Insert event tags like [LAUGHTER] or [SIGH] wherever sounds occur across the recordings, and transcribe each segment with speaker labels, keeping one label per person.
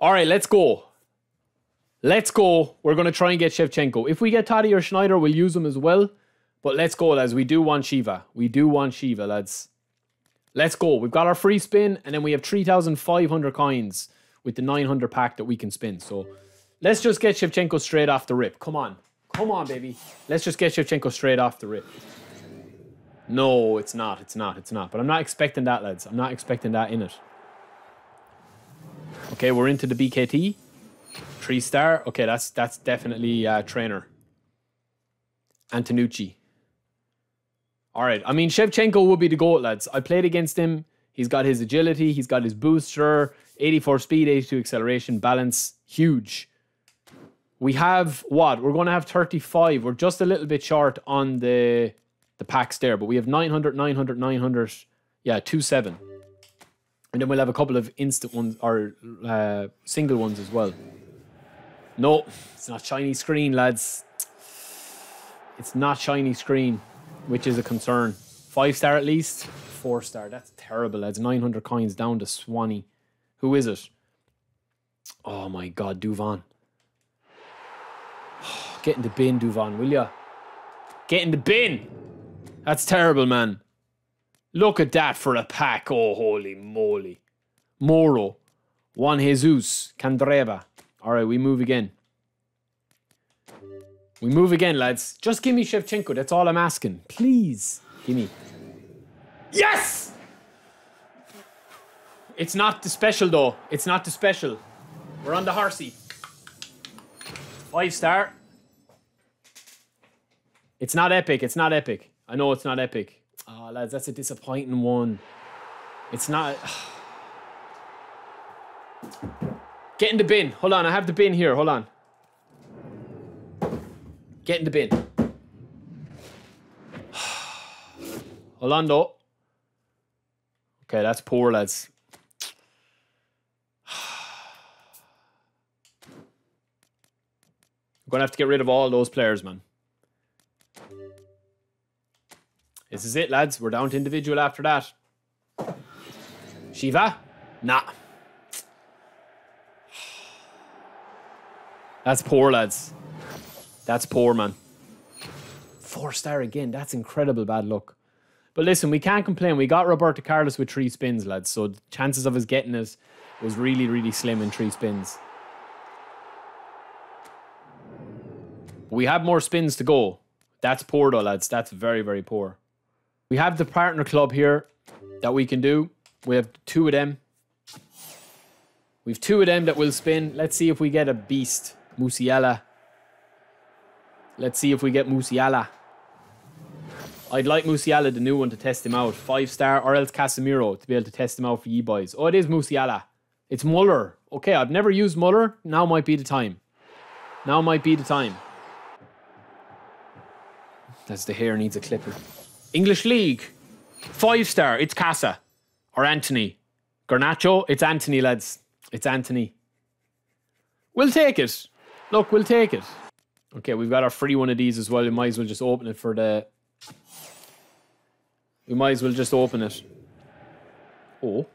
Speaker 1: All right, let's go. Let's go. We're going to try and get Shevchenko. If we get Tati or Schneider, we'll use them as well. But let's go, lads. We do want Sheva. We do want Sheva, lads. Let's go. We've got our free spin, and then we have 3,500 coins with the 900 pack that we can spin. So let's just get Shevchenko straight off the rip. Come on. Come on, baby. Let's just get Shevchenko straight off the rip. No, it's not. It's not. It's not. But I'm not expecting that, lads. I'm not expecting that in it. Okay, we're into the BKT. Three star. Okay, that's that's definitely uh, trainer. Antonucci. All right. I mean, Shevchenko would be the goat, lads. I played against him. He's got his agility. He's got his booster. 84 speed, 82 acceleration, balance. Huge. We have what? We're going to have 35. We're just a little bit short on the the packs there, but we have 900, 900, 900. Yeah, 2 7. And then we'll have a couple of instant ones or uh, single ones as well. No, it's not shiny screen, lads. It's not shiny screen, which is a concern. Five star at least. Four star. That's terrible, lads. 900 coins down to Swanee. Who is it? Oh my god, Duvan. [SIGHS] Get in the bin, Duvan, will ya? Get in the bin! That's terrible, man. Look at that for a pack. Oh, holy moly. Moro. Juan Jesus. Candreva. All right, we move again. We move again, lads. Just give me Shevchenko. That's all I'm asking. Please. Give me. Yes! It's not the special, though. It's not the special. We're on the horsey. Five star. It's not epic. It's not epic. I know it's not epic. Oh, lads, that's a disappointing one. It's not. [SIGHS] Get in the bin. Hold on, I have the bin here. Hold on. Get in the bin. Hold on, though. Okay, that's poor, lads. I'm going to have to get rid of all those players, man. This is it, lads. We're down to individual after that. Sheva? Nah. That's poor, lads. That's poor, man. Four star again. That's incredible bad luck. But listen, we can't complain. We got Roberto Carlos with three spins, lads. So the chances of us getting it was really, really slim in three spins. We have more spins to go. That's poor, though, lads. That's very, very poor. We have the partner club here that we can do. We have two of them. We've two of them that will spin. Let's see if we get a beast. Musiala. Let's see if we get Musiala. I'd like Musiala, the new one, to test him out. Five star, or else Casemiro, to be able to test him out for you boys. Oh, it is Musiala. It's Muller. Okay, I've never used Muller. Now might be the time. Now might be the time. That's the hair needs a clipping. English League. Five star, it's Casa. Or Antony. Garnacho, it's Antony, lads. It's Antony. We'll take it. Look, we'll take it. Okay, we've got our free one of these as well. We might as well just open it for the... We might as well just open it. Oh.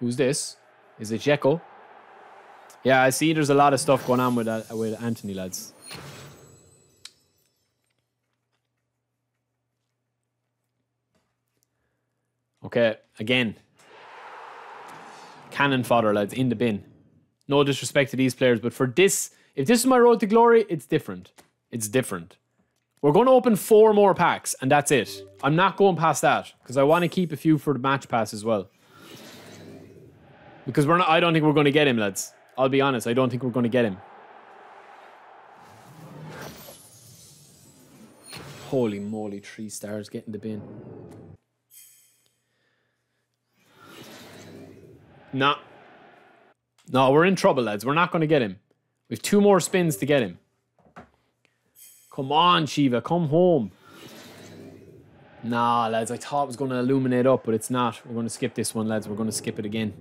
Speaker 1: Who's this? Is it Dzeko? Yeah, I see there's a lot of stuff going on with, uh, with Antony, lads. Okay, again. Cannon fodder, lads, in the bin. No disrespect to these players, but for this, if this is my road to glory, it's different. It's different. We're going to open four more packs, and that's it. I'm not going past that, because I want to keep a few for the match pass as well. Because we're not, I don't think we're going to get him, lads. I'll be honest, I don't think we're going to get him. Holy moly, three stars getting the bin. No. No, we're in trouble, lads. We're not going to get him. We've two more spins to get him. Come on, Sheva. Come home. Nah, lads. I thought it was going to illuminate up, but it's not. We're going to skip this one, lads. We're going to skip it again.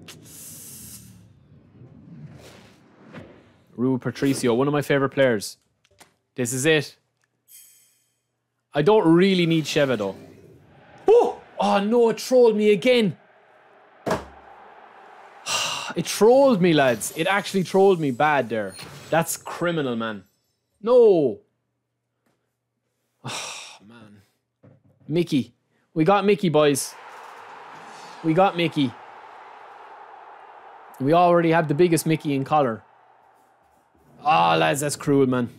Speaker 1: Rui Patricio, one of my favorite players. This is it. I don't really need Sheva, though. Oh! Oh, no, it trolled me again. It trolled me, lads. It actually trolled me bad there. That's criminal, man. No. Oh, [SIGHS] man. Mickey. We got Mickey, boys. We got Mickey. We already have the biggest Mickey in collar. Ah, oh, lads, that's cruel, man.